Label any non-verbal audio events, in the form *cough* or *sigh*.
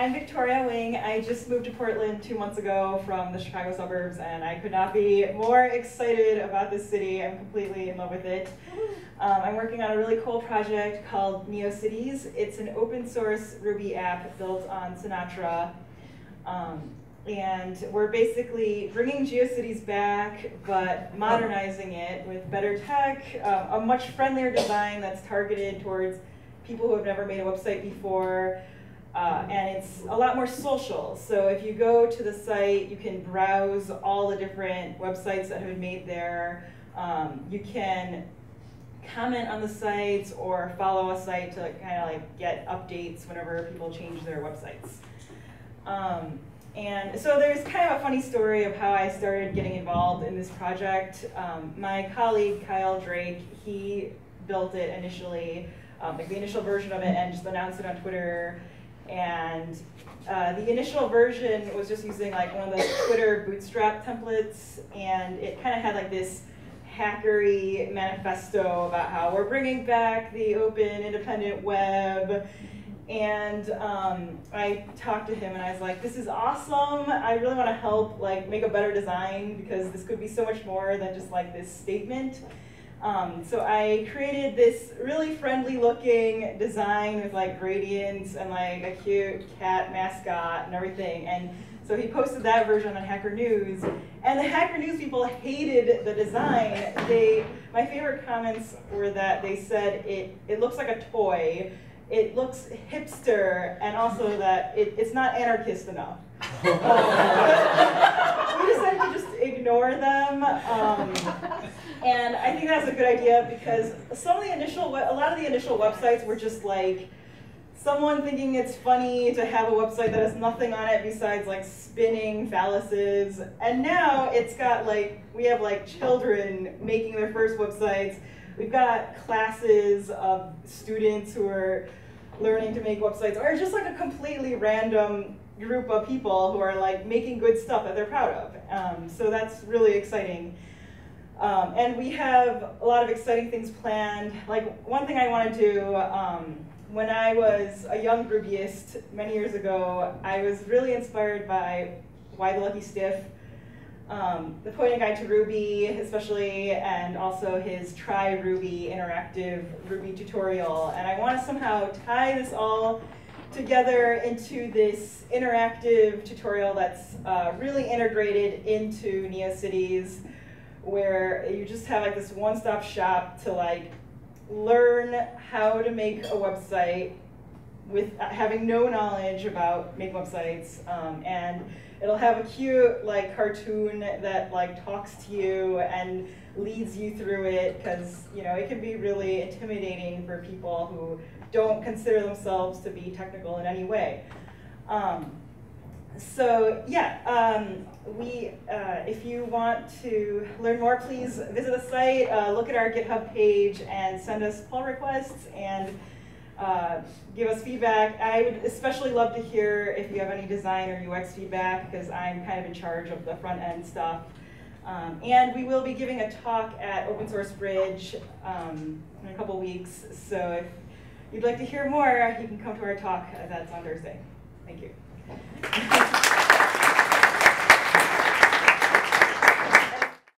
I'm Victoria Wang. I just moved to Portland two months ago from the Chicago suburbs, and I could not be more excited about this city. I'm completely in love with it. Um, I'm working on a really cool project called NeoCities. It's an open source Ruby app built on Sinatra. Um, and we're basically bringing GeoCities back, but modernizing it with better tech, uh, a much friendlier design that's targeted towards people who have never made a website before, uh, and it's a lot more social. So if you go to the site, you can browse all the different websites that have been made there. Um, you can comment on the sites or follow a site to kind of like get updates whenever people change their websites. Um, and so there's kind of a funny story of how I started getting involved in this project. Um, my colleague Kyle Drake, he built it initially, um, like the initial version of it, and just announced it on Twitter. And uh, the initial version was just using like one of the Twitter bootstrap templates, and it kind of had like this hackery manifesto about how we're bringing back the open independent web and um, I talked to him and I was like, this is awesome. I really want to help like make a better design because this could be so much more than just like this statement. Um, so I created this really friendly looking design with like gradients and like a cute cat mascot and everything. And so he posted that version on Hacker News. And the Hacker News people hated the design. They, my favorite comments were that they said it, it looks like a toy it looks hipster and also that it, it's not anarchist enough. um, *laughs* *laughs* we decided to just ignore them. Um, and I think that's a good idea because some of the initial, a lot of the initial websites were just like, someone thinking it's funny to have a website that has nothing on it besides like spinning phalluses. And now it's got like, we have like children making their first websites. We've got classes of students who are learning to make websites, or just like a completely random group of people who are like making good stuff that they're proud of. Um, so that's really exciting. Um, and we have a lot of exciting things planned. Like one thing I want to do, um, when I was a young Rubyist many years ago, I was really inspired by Why the Lucky Stiff um, the poignant guide to Ruby, especially, and also his Try Ruby interactive Ruby tutorial. And I want to somehow tie this all together into this interactive tutorial that's uh, really integrated into NeoCities, where you just have like this one-stop shop to like learn how to make a website with having no knowledge about making websites um, and It'll have a cute like cartoon that like talks to you and leads you through it because you know it can be really intimidating for people who don't consider themselves to be technical in any way. Um, so yeah, um, we, uh, if you want to learn more, please visit the site, uh, look at our GitHub page, and send us pull requests and uh, give us feedback. I would especially love to hear if you have any design or UX feedback because I'm kind of in charge of the front end stuff. Um, and we will be giving a talk at Open Source Bridge um, in a couple weeks. So if you'd like to hear more, you can come to our talk. That's on Thursday. Thank you. *laughs*